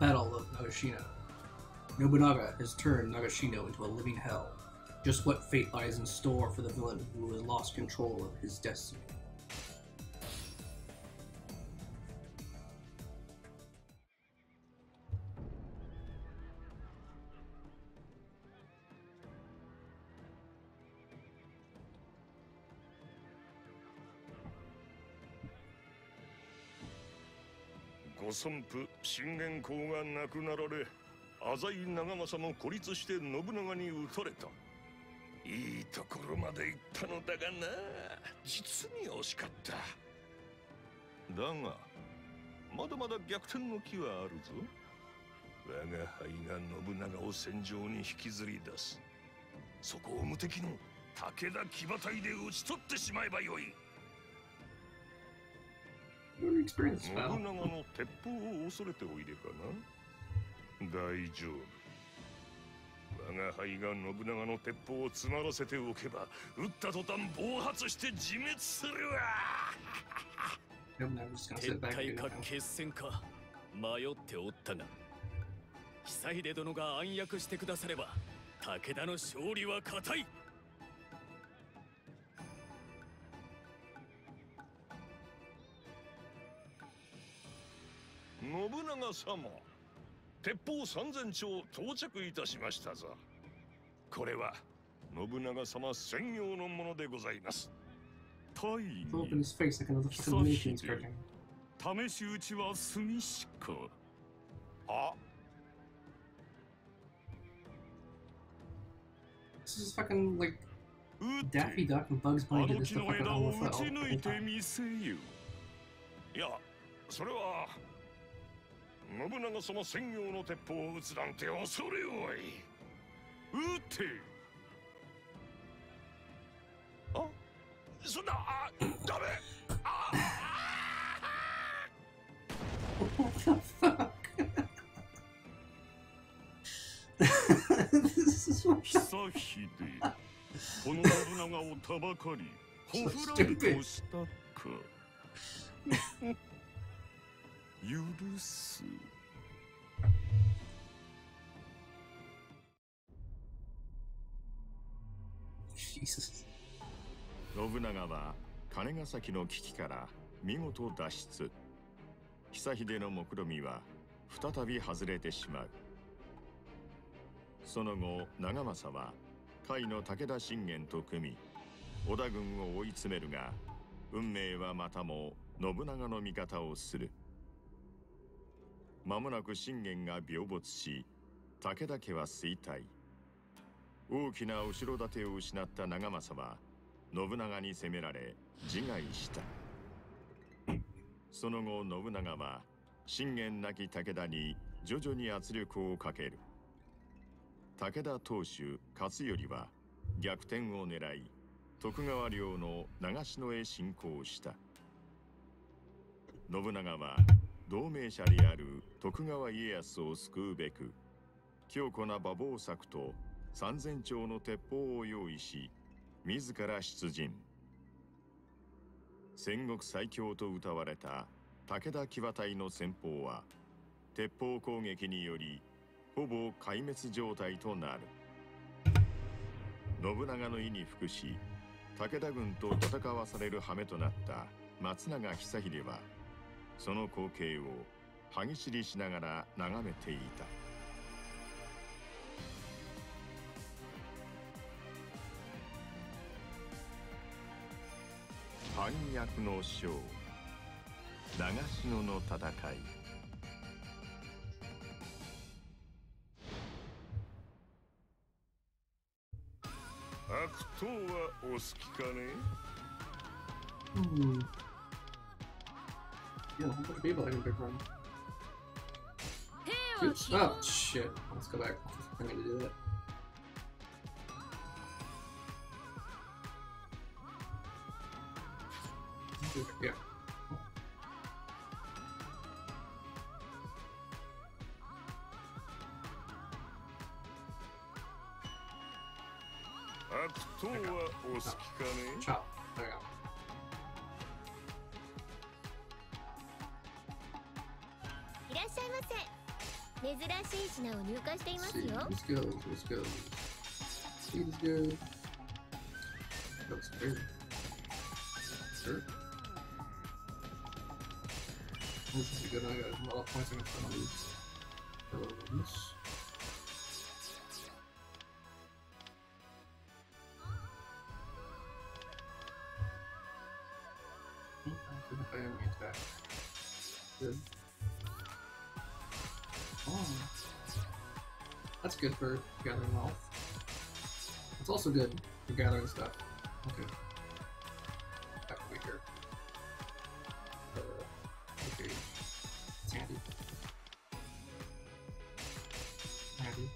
Battle of Nagashino. Nobunaga has turned Nagashino into a living hell. Just what fate lies in store for the villain who has lost control of his destiny. ご尊父信玄公が亡くなられ浅井長政も孤立して信長に討たれた。いいところまで行ったのだがな。実に惜しかった。だがまだまだ逆転の気はあるぞ。我が輩が信長を戦場に引きずり出す。そこを無敵の武田騎馬隊で討ち取ってしまえばよい。Experienced 信長.の鉄砲を恐れておいでかな大丈夫我が輩が信長の鉄砲を詰まらせておけば撃った途端暴発して自滅するわ撤か.決戦か迷っておったが久秀殿が暗躍してくだされば武田の勝利は固い信長様鉄砲三千丁到着いたしましたぞこれは信長様専用のものでございます大 fucking Looney Tunes cartoon. 試し撃ちは済しかあ This is fucking like Daffy Duck and Bugs あ Bunny の did this 木 to の fucking 枝を Elmo 撃ち Fell. 抜いてみせよいやそれは信長様専用の鉄砲を撃つなんて恐れ多い。撃て。あそんなあダメ。あ what 久秀この信長をたばかり。ほふらりとしたか許す。信長は金ヶ崎の危機から見事脱出。久秀の目論みは再び外れてしまう。その後長政は甲斐の武田信玄と組み織田軍を追い詰めるが運命はまたも信長の味方をする。間もなく信玄が病没し武田家は衰退。大きな後ろ盾を失った長政は信長に攻められ自害した。その後信長は信玄なき武田に徐々に圧力をかける。武田当主勝頼は逆転を狙い徳川領の長篠へ侵攻した。信長は同盟者である徳川家康を救うべく強固な馬防策と三千丁の鉄砲を用意し自ら出陣。戦国最強と謳われた武田騎馬隊の戦法は鉄砲攻撃によりほぼ壊滅状態となる。信長の意に服し武田軍と戦わされる羽目となった松永久秀はその光景を歯ぎしりしながら眺めていた。反逆の将長篠の戦い。悪党はお好きかね？Hmm. Yeah, a whole bunch of people having a big run. Oops. Oh, shit. Let's go back. I need to do that. Yeah. 悪党はお好きかね Chop. There we go. らっしゃいませ珍しい品を入荷していますよ Let's go. Let's go. Speed is good. Looks crazy. Sure. This is a good idea, I got a lot of points I'm gonna put on these Those. For gathering wealth. It's also good for gathering stuff. Okay. Back weaker. Uh, okay. It's handy. Handy.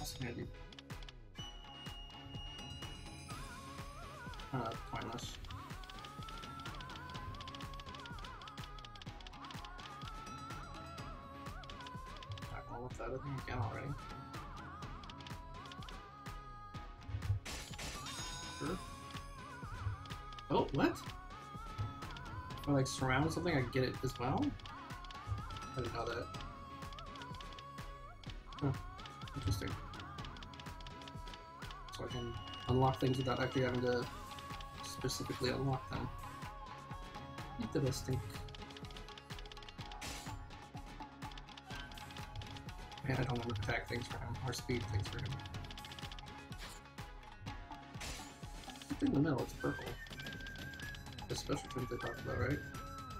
Also handy. Uh, pointless. Other thing again already? Sure. Oh, what? If I like surround something, I get it as well? I didn't know that. Huh. Interesting. So I can unlock things without actually having to specifically unlock them. Interesting. Man, I don't want to attack things for him, or speed things for him. It's in the middle, it's purple. The special things they talked about, right?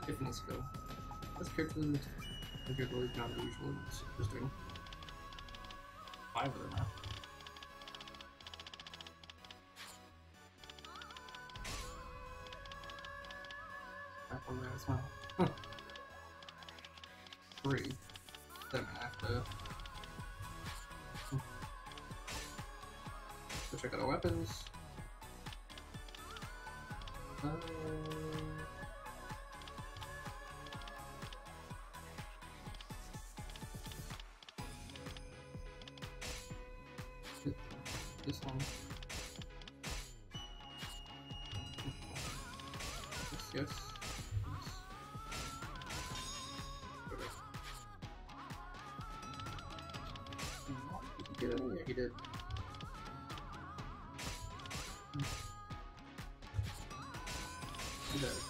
Tiffany skill. That's carefully particularly not usual. It's interesting. Five of them now. yes. Get out he did. He did.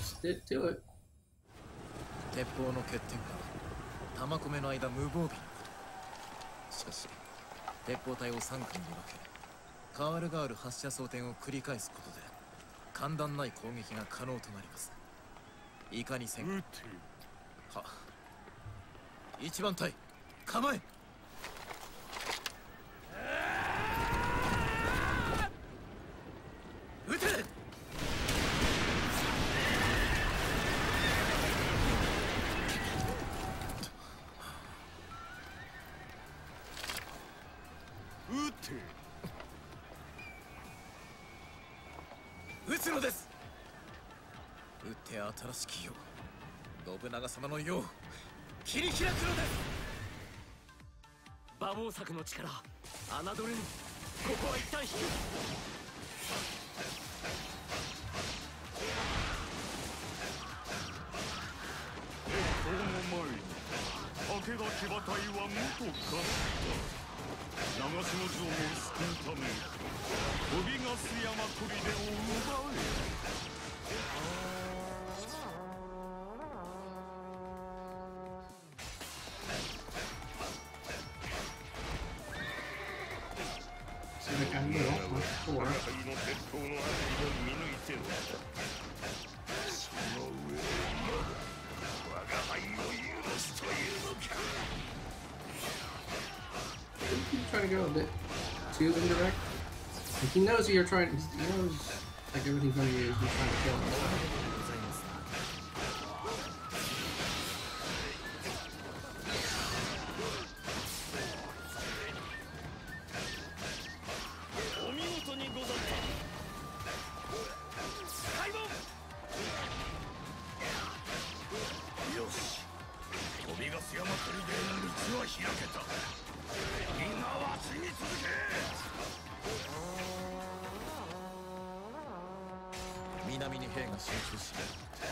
Okay, let's get to it. 鉄砲の欠点が玉込めの間無防備なことしかし鉄砲隊を3組に分けカールガール発射装填を繰り返すことで簡単ない攻撃が可能となります。いかにせんは。一番隊。構え撃て撃て。撃つのです。撃って新しき世信長様の世を。切り開くのです。馬防柵の力。侮れぬ。ここは一旦引く。鉄砲の前に。武田騎馬隊は無と化した長篠城を救うため飛び出す山砦を奪え我が輩の鉄砲のを抜いてその上我が輩すというの trying to go a bit too indirect. Like, he knows you're trying. He knows like everything's to be. He's trying to kill him.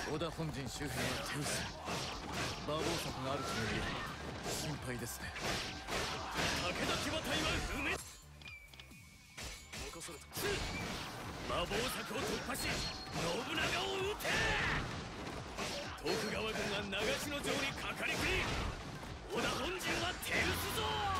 織田本陣周辺を手薄馬防策があるともいえ心配ですね武田騎馬隊は不滅任された馬防柵を突破し信長を討て徳川軍が長篠城にかかりくり織田本陣は手薄ぞ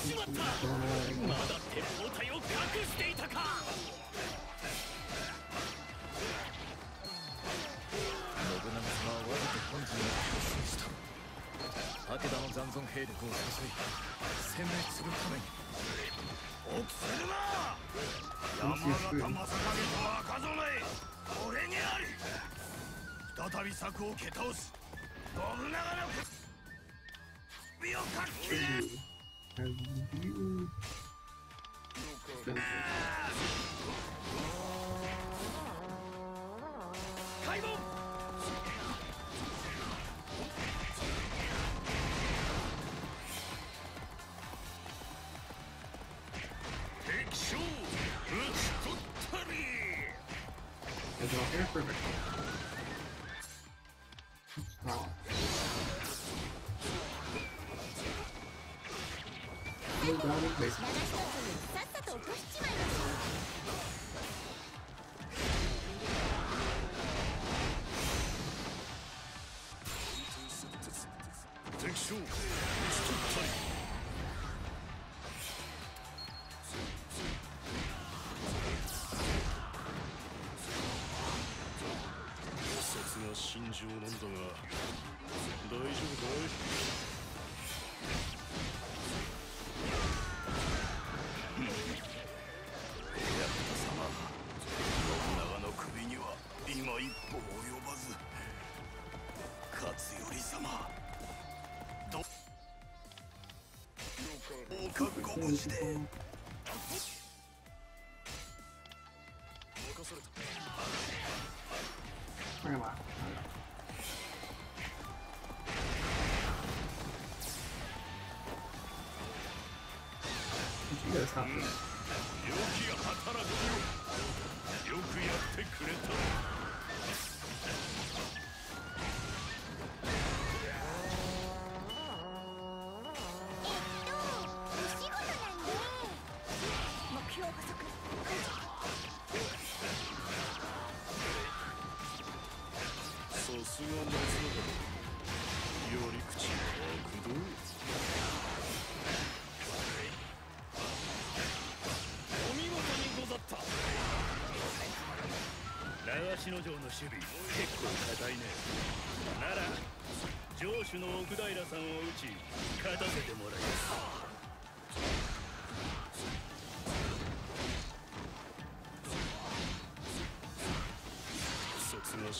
しまったまだ鉄砲隊を隠していたか。信長様は我が手本陣を手薄にした。武田の残存兵力を誘い殲滅する。ために臆する。な山形正景と赤備え俺にあり再び策を蹴倒す信長の首をかっ切れ because you... Perfect. please. して。すが松永やり口はくどいお見事にござった。長篠城の守備結構硬いねなら城主の奥平さんを撃ち勝た。せてもらいます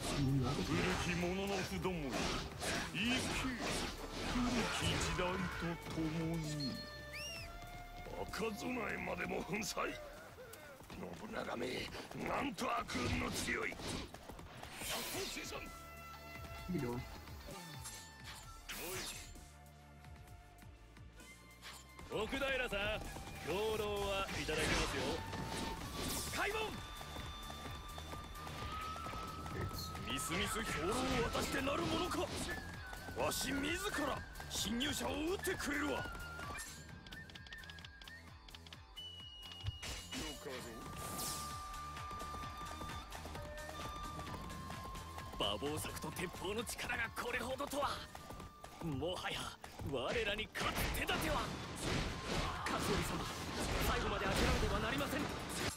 古き者の不どもよ生き古き時代とともに赤備えまでも粉砕信長めなんと悪運の強い百星さん What are you doing? 奥平さん兵糧はいただきますよ開門みすみす兵糧を渡してなるものか。わし自ら侵入者を撃ってくれるわ。馬防柵と鉄砲の力がこれほどとは。もはや我らに勝つ手立ては。勝頼様最後まで諦めてはなりません。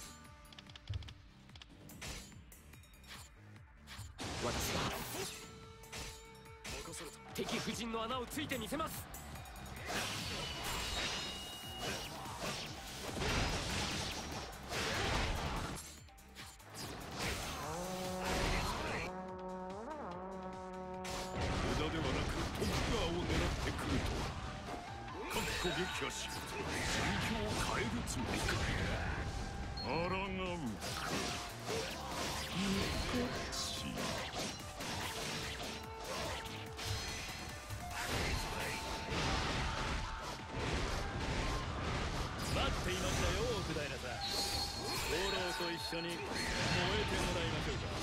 穴をついてみせます。緒に燃えてもらいましょうか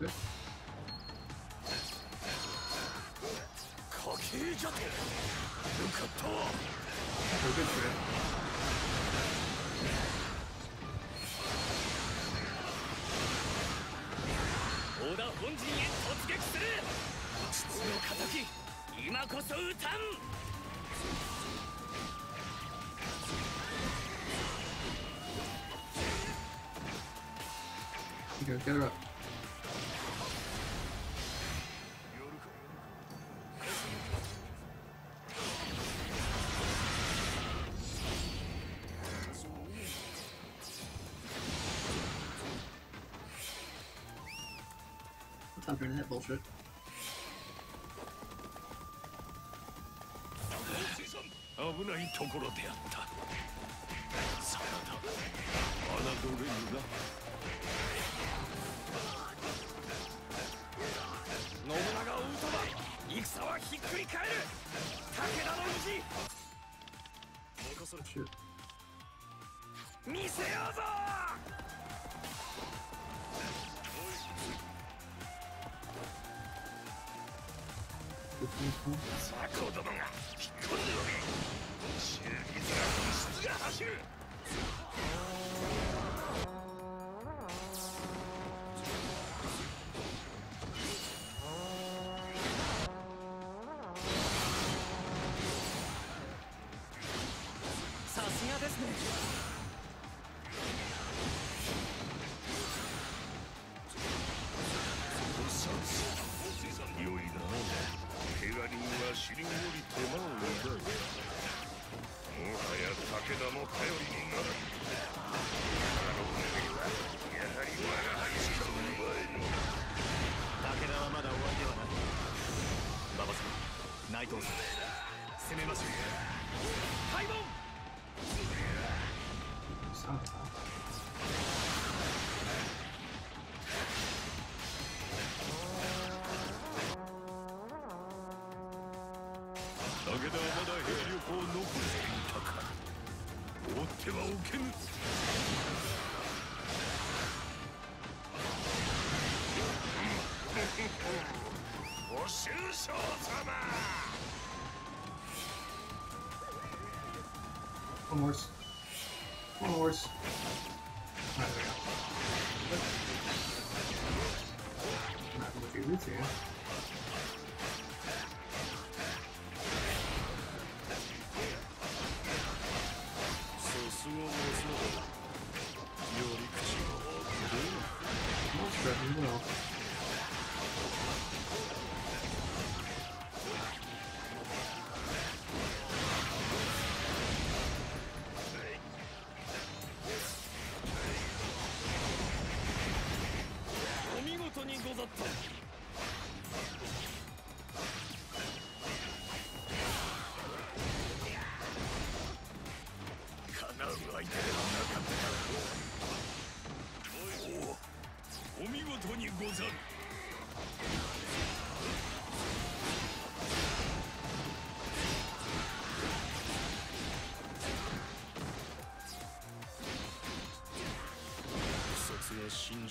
Good. 家計じゃとよかったわ Oh, good trip. 織田本陣へ突撃する父の敵今こそ討たん違う。危ないところであった。侮れぬな信長を討とば戦はひっくり返る武田の氏 Shit. 見せようぞ Good things come. 佐子殿が引っ込んでおけ忠義面に質が走る武田はまだ兵力を残していたか放ってはおけぬご愁傷様 One horse. One horse. Alright, there we go. Not with your roots here.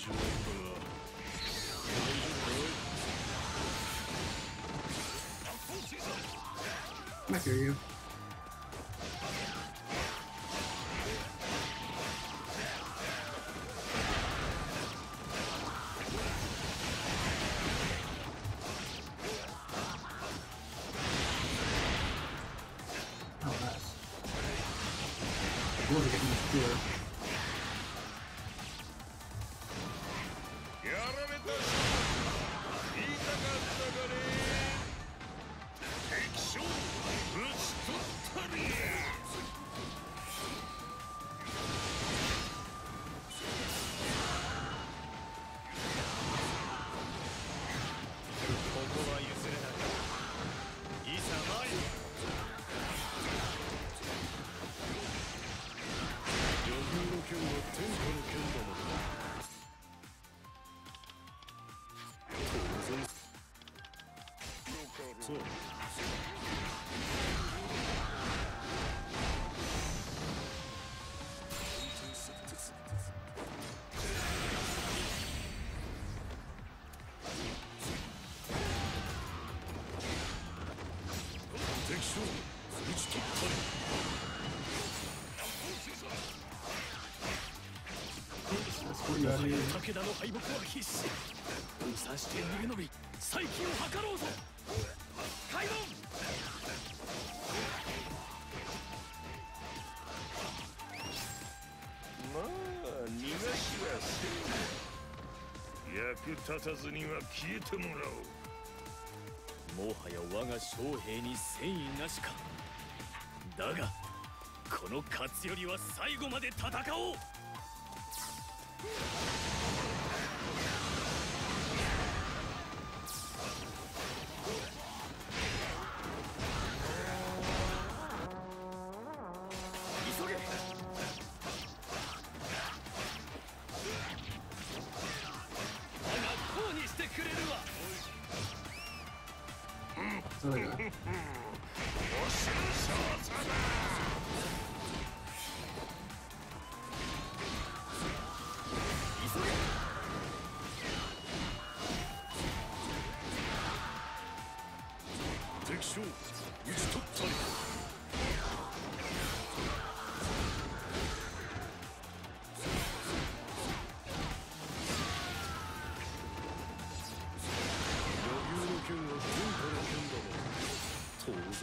I hear you. そう。武田の敗北は必至。分散して逃げ延び再起を図ろうぞ立たずには消えてもらおう。もはや我が将兵に戦意なしか。だがこの勝頼は最後まで戦おう。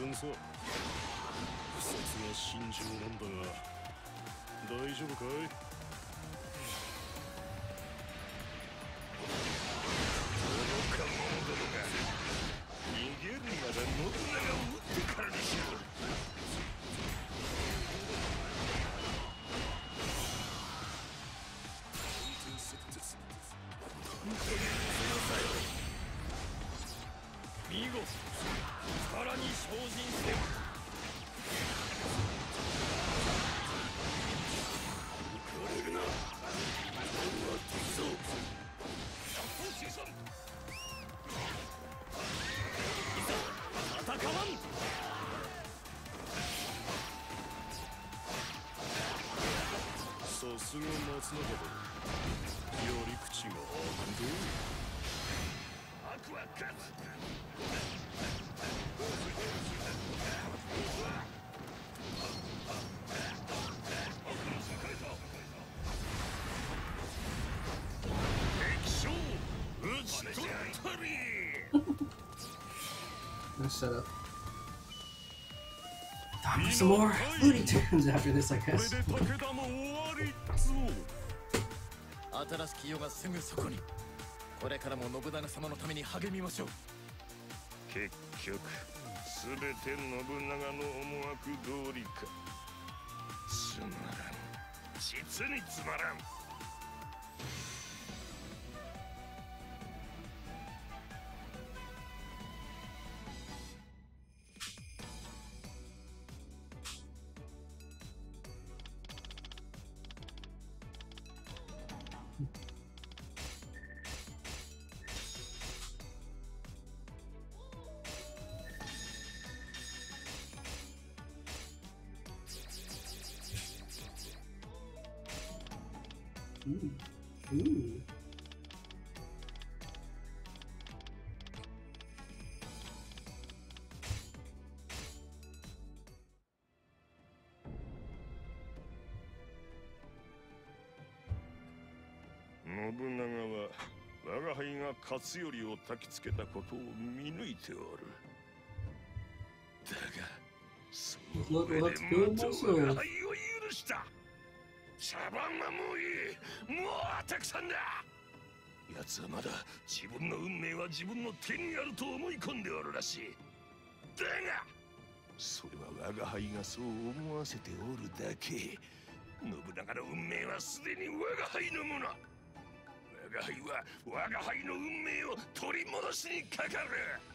さ不説が心情なんだが大丈夫かい？すが松永だやり口があくどい悪は勝つ敵将討ち取ったり Nice setup. Time for some more Looney Tunes after this, I これ guess. 新しき世がすぐそこに。これからも信長様のために励みましょう。結局全て信長の思惑通りか。つまらん。実につまらん。が輩が勝頼を焚きつけたことを見抜いておる。だがその上でまた我が輩を許した。茶番はもういい。もうたくさんだ。奴はまだ自分の運命は自分の手にあると思い込んでおるらしい。だがそれは我が輩がそう思わせておるだけ。信長の運命はすでに我が輩のもの。が輩は我が輩の運命を取り戻しにかかる。